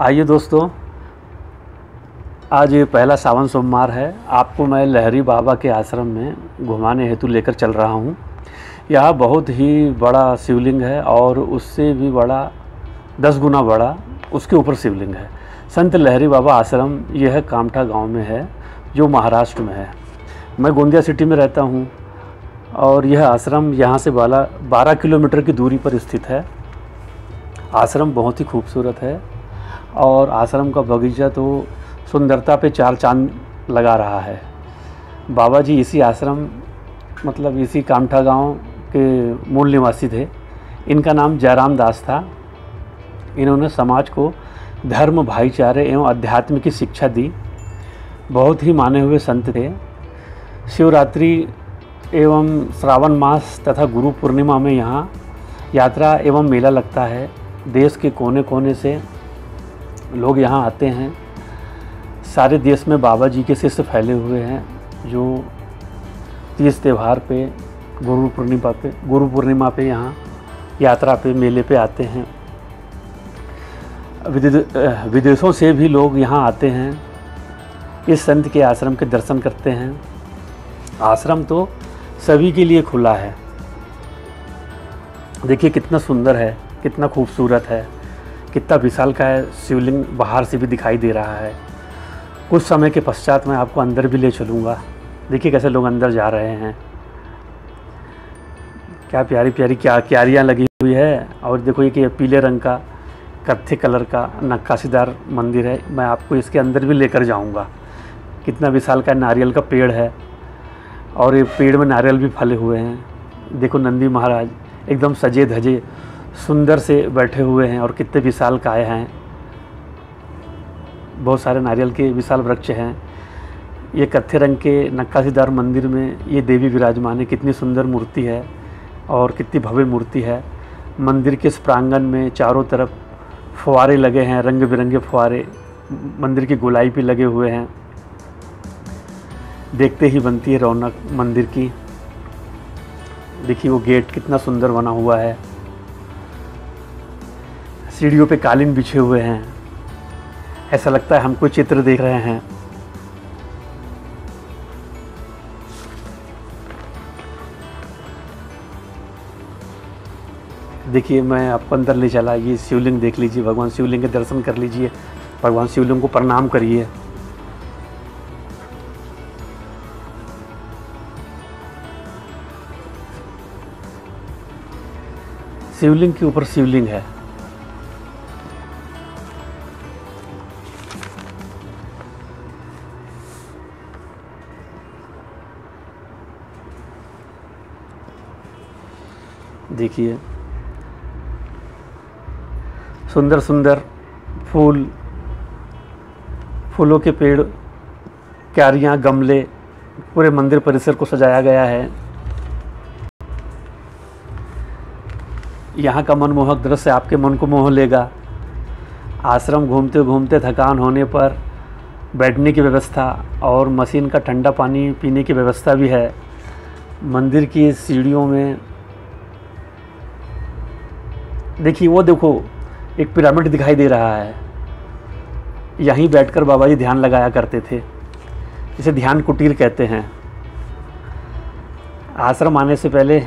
आइए दोस्तों, आज ये पहला सावन सोमवार है। आपको मैं लहरी बाबा के आश्रम में घुमाने हेतु लेकर चल रहा हूँ। यह बहुत ही बड़ा शिवलिंग है और उससे भी बड़ा, दस गुना बड़ा, उसके ऊपर शिवलिंग है। संत लहरी बाबा आश्रम, यह कामठा गाँव में है, जो महाराष्ट्र में है। मैं गोंदिया सिटी में रहता हूँ और यह आश्रम यहाँ से बाला, बारह किलोमीटर की दूरी पर स्थित है। आश्रम बहुत ही खूबसूरत है। और आश्रम का बगीचा तो सुंदरता पे चार चाँद लगा रहा है। बाबा जी इसी आश्रम मतलब इसी कामठा गाँव के मूल निवासी थे। इनका नाम जयराम दास था। इन्होंने समाज को धर्म, भाईचारे एवं अध्यात्म की शिक्षा दी। बहुत ही माने हुए संत थे। शिवरात्रि एवं श्रावण मास तथा गुरु पूर्णिमा में यहाँ यात्रा एवं मेला लगता है। देश के कोने कोने से लोग यहाँ आते हैं। सारे देश में बाबा जी के शिष्य फैले हुए हैं, जो तीज त्यौहार पे, गुरु पूर्णिमा पे, गुरु पूर्णिमा पे यहाँ यात्रा पे, मेले पे आते हैं। विदेशों से भी लोग यहाँ आते हैं। इस संत के आश्रम के दर्शन करते हैं। आश्रम तो सभी के लिए खुला है। देखिए कितना सुंदर है, कितना खूबसूरत है। कितना विशाल का है, शिवलिंग बाहर से भी दिखाई दे रहा है। कुछ समय के पश्चात मैं आपको अंदर भी ले चलूँगा। देखिए कैसे लोग अंदर जा रहे हैं। क्या प्यारी प्यारी क्या क्यारियाँ लगी हुई है। और देखो ये कि पीले रंग का, कत्थे कलर का नक्काशीदार मंदिर है। मैं आपको इसके अंदर भी लेकर जाऊँगा। कितना विशाल का नारियल का पेड़ है। और ये पेड़ में नारियल भी फले हुए हैं। देखो नंदी महाराज, एकदम सजे धजे सुंदर से बैठे हुए हैं और कितने विशाल काय हैं। बहुत सारे नारियल के विशाल वृक्ष हैं। ये कत्थे रंग के नक्काशीदार मंदिर में ये देवी विराजमान है। कितनी सुंदर मूर्ति है और कितनी भव्य मूर्ति है। मंदिर के इस प्रांगण में चारों तरफ़ फुहारे लगे हैं रंग बिरंगे फुहारे। मंदिर की गोलाई पे लगे हुए हैं। देखते ही बनती है रौनक मंदिर की। देखिए वो गेट कितना सुंदर बना हुआ है। सीढ़ियों पे कालीन बिछे हुए हैं। ऐसा लगता है हम कोई चित्र देख रहे हैं। देखिए, मैं आपको अंदर ले चला, ये शिवलिंग देख लीजिए, भगवान शिवलिंग के दर्शन कर लीजिए, भगवान शिवलिंग को प्रणाम करिए। शिवलिंग के ऊपर शिवलिंग है। देखिए। सुंदर सुंदर फूल, फूलों के पेड़, क्यारियाँ, गमले, पूरे मंदिर परिसर को सजाया गया है। यहाँ का मनमोहक दृश्य आपके मन को मोह लेगा। आश्रम घूमते घूमते थकान होने पर बैठने की व्यवस्था और मशीन का ठंडा पानी पीने की व्यवस्था भी है। मंदिर की सीढ़ियों में देखिए, वो देखो, एक पिरामिड दिखाई दे रहा है। यहीं बैठकर बाबा जी ध्यान लगाया करते थे। इसे ध्यान कुटीर कहते हैं। आश्रम आने से पहले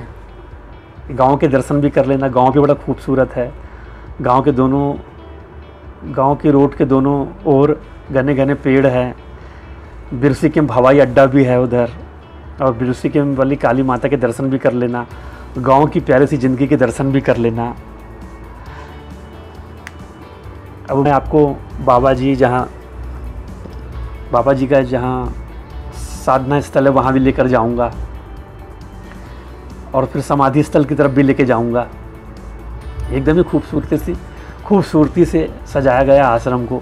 गाँव के दर्शन भी कर लेना। गाँव भी बड़ा खूबसूरत है। गाँव के दोनों, गाँव के रोड के दोनों ओर घने घने पेड़ हैं। बिरसी के हवाई अड्डा भी है उधर। और बिरसी के वाली काली माता के दर्शन भी कर लेना। गाँव की प्यारी सी ज़िंदगी के दर्शन भी कर लेना। अब मैं आपको बाबा जी जहाँ बाबा जी का जहाँ साधना स्थल है, वहाँ भी लेकर जाऊँगा। और फिर समाधि स्थल की तरफ़ भी लेके जाऊँगा। एकदम ही खूबसूरती से खूबसूरती से सजाया गया आश्रम को।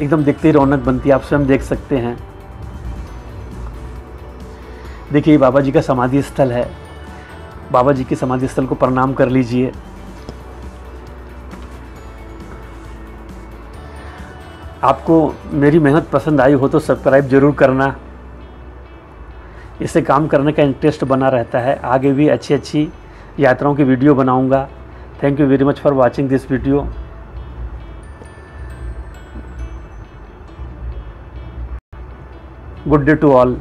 एकदम देखते ही रौनक बनती है, आप स्वयं देख सकते हैं। देखिए बाबा जी का समाधि स्थल है। बाबा जी के समाधि स्थल को प्रणाम कर लीजिए। आपको मेरी मेहनत पसंद आई हो तो सब्सक्राइब ज़रूर करना। इससे काम करने का इंटरेस्ट बना रहता है। आगे भी अच्छी अच्छी यात्राओं की वीडियो बनाऊँगा। Thank you very much for watching this video good day to all.